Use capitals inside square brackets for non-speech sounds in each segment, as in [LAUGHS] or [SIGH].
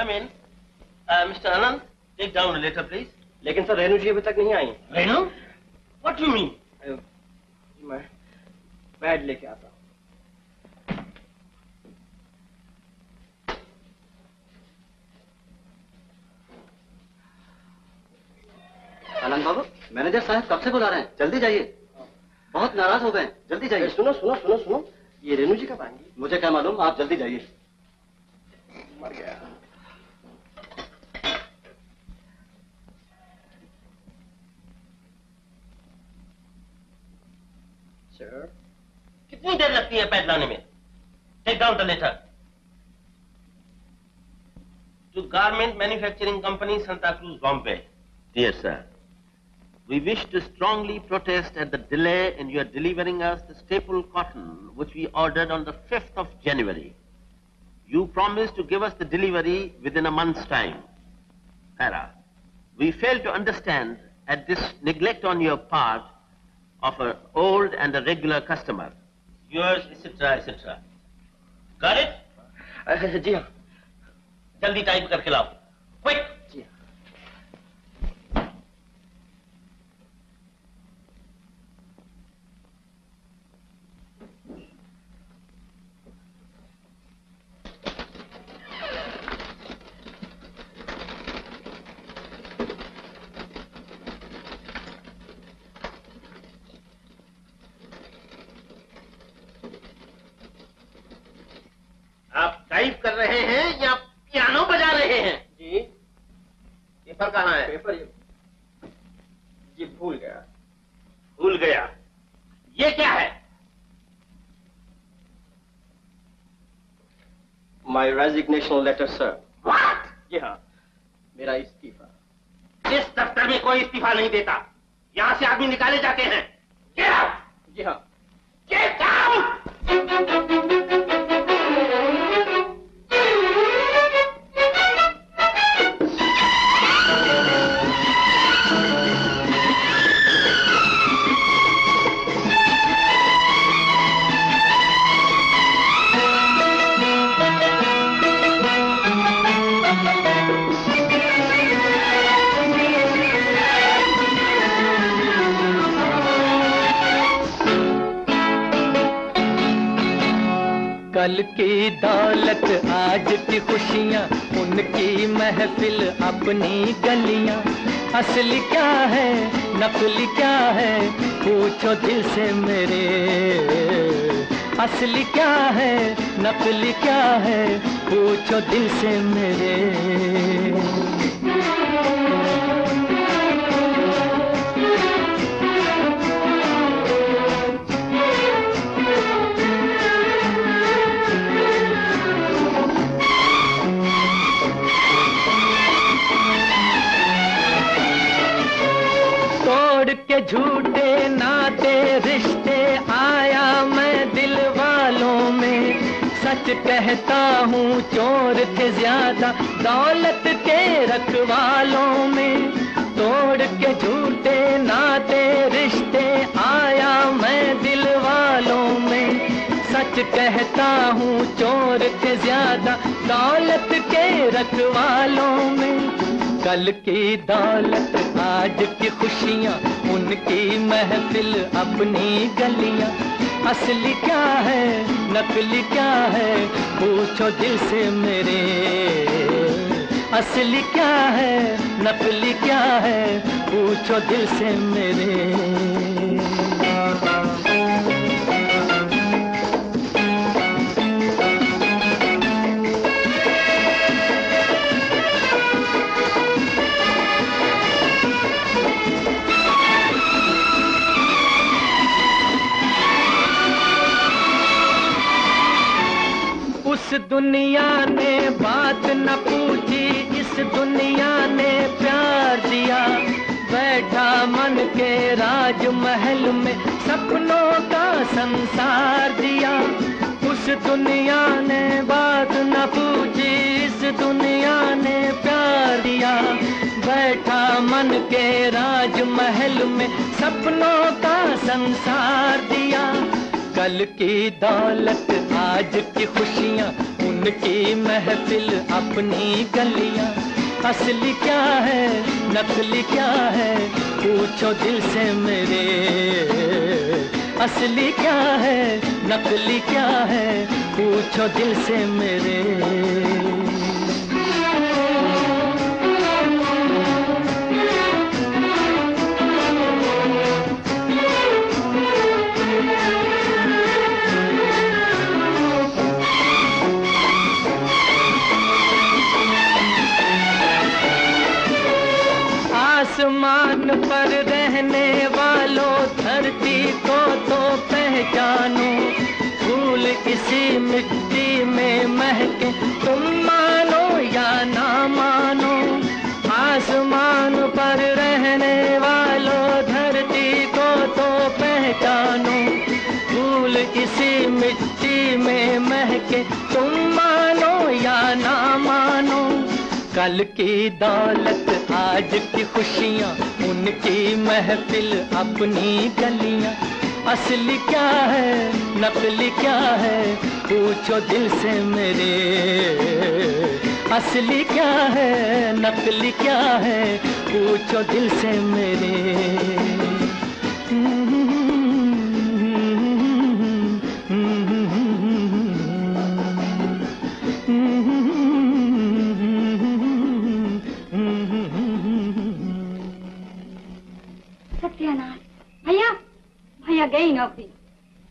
Come in. Uh, Mr. Anand, take down the letter, please. लेकिन sir Renu ji अभी तक नहीं आई Renu? What do you mean? मैं बैड लेके आता हूँ आनंद बाबू मैनेजर साहब कब से बुला रहे हैं जल्दी जाइए बहुत नाराज़ हो गए हैं जल्दी जाइए सुनो सुनो सुनो सुनो ये रेणु जी कब आएँगी मुझे क्या मालूम आप जल्दी जाइए मर गया सर कितनी देर लगती है पैद लाने में take down the letter to garment manufacturing company Santacruz Bombay dear sir We wish to strongly protest at the delay in your delivering us the staple cotton which we ordered on the 5th of January. You promised to give us the delivery within a month's time. Para, we fail to understand at this neglect on your part of an old and a regular customer. Yours, etc., etc. Got it? [LAUGHS] जी हाँ जल्दी type करके लाओ आप type कर रहे हैं या piano बजा रहे हैं? जी। पेपर कहाँ है? पेपर ये ये भूल गया। भूल गया। ये क्या है? My resignation letter sir What? जी हाँ। मेरा इस्तीफा। इस दफ्तर में कोई इस्तीफा नहीं देता। यहाँ से आदमी निकाले जाते हैं। जी हाँ। कल की दौलत, आज की खुशियाँ, उनकी महफिल, अपनी गलियाँ। असली क्या है, नकली क्या है, पूछो दिल से मेरे। असली क्या है, नकली क्या है, पूछो दिल से मेरे। झूठे नाते रिश्ते आया मैं दिल वालों में। सच कहता हूँ चोर थे ज़्यादा दौलत के रखवालों में। तोड़ के झूठे नाते रिश्ते आया मैं दिल वालों में। सच कहता हूँ चोर थे ज़्यादा दौलत के रखवालों में। कल की दौलत, आज की खुशियाँ, उनकी महफिल अपनी गलियाँ। असली क्या है, नकली क्या है, पूछो दिल से मेरे। असली क्या है, नकली क्या है, पूछो दिल से मेरे। दुनिया ने बात न पूछी, इस दुनिया ने प्यार दिया। बैठा मन के राज महल में सपनों का संसार दिया। उस दुनिया ने बात न पूछी, इस दुनिया ने प्यार दिया। बैठा मन के राज महल में सपनों का संसार दिया। कल की दौलत, आज की खुशियाँ, उनकी महफिल, अपनी गलियाँ। असली क्या है, नकली क्या है, पूछो दिल से मेरे। असली क्या है, नकली क्या है, पूछो दिल से मेरे। पर रहने वालों धरती को तो पहचानो। फूल किसी मिट्टी में महके, तुम मानो या ना मानो। आसमान पर रहने वालों धरती को तो पहचानो। फूल इसी कल की दौलत, आज की खुशियाँ, उनकी महफिल, अपनी गलियाँ। असली क्या है, नकली क्या है, पूछो दिल से मेरे। असली क्या है, नकली क्या है, पूछो दिल से मेरे।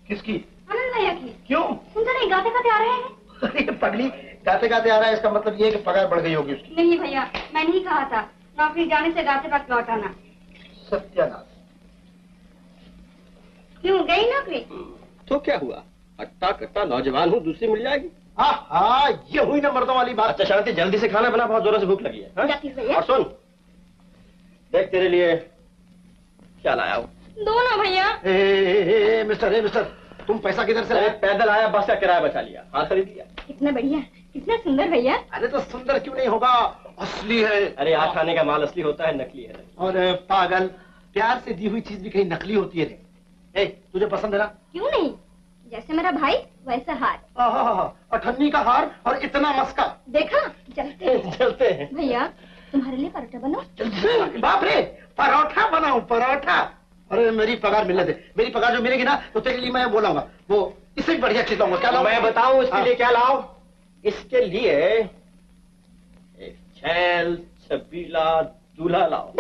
किसकी? आनंद भैया की। क्यों? सुनते नहीं गाते गाते आ रहे हैं। अरे पगली गाते गाते आ रहा है इसका मतलब ये है कि पगार बढ़ गई होगी उसकी। नहीं भैया मैंने ही कहा था नौकरी जाने से गाते वक्त लौट आना। सत्यानाश क्यों गई नौकरी? तो क्या हुआ? अट्टा कट्टा नौजवान हूँ दूसरी मिल जाएगी। हाँ हाँ ये हुई ना मर्दों वाली बात। अच्छा शांति जल्दी से खाना बना बहुत जोरों से भूख लगी है। हाँ? और सुन देख तेरे लिए क्या लाया हूँ। दो ना भैया। मिस्टर ए मिस्टर तुम पैसा किधर से अरे लाए पैदल आया बस का किराया बचा लिया। हाँ खरीद लिया। कितना बढ़िया कितना सुंदर भैया। अरे तो सुंदर क्यों नहीं होगा? असली है। अरे यहाँ खाने का माल असली होता है नकली है। और पागल प्यार से दी हुई चीज़ भी कहीं नकली होती है ए, तुझे पसंद है ना? क्यों नहीं? जैसे मेरा भाई वैसा हार। आहा, अठन्नी का हार और इतना मस्का। देखा? जलते [LAUGHS] चलते हैं। भैया तुम्हारे लिए परोठा बनाओ बाप रे परोठा बनाओ परोठा। अरे मेरी पगार मिलने दे। मेरी पगार जो मिलेगी ना तो तेरे लिए मैं बोलाऊँगा वो इससे भी बढ़िया चीज़ लाऊँगा। क्या लाऊं? मैं बताऊँ इसके हाँ। लिए क्या लाओ इसके लिए एक छैल छबीला दूल्हा लाओ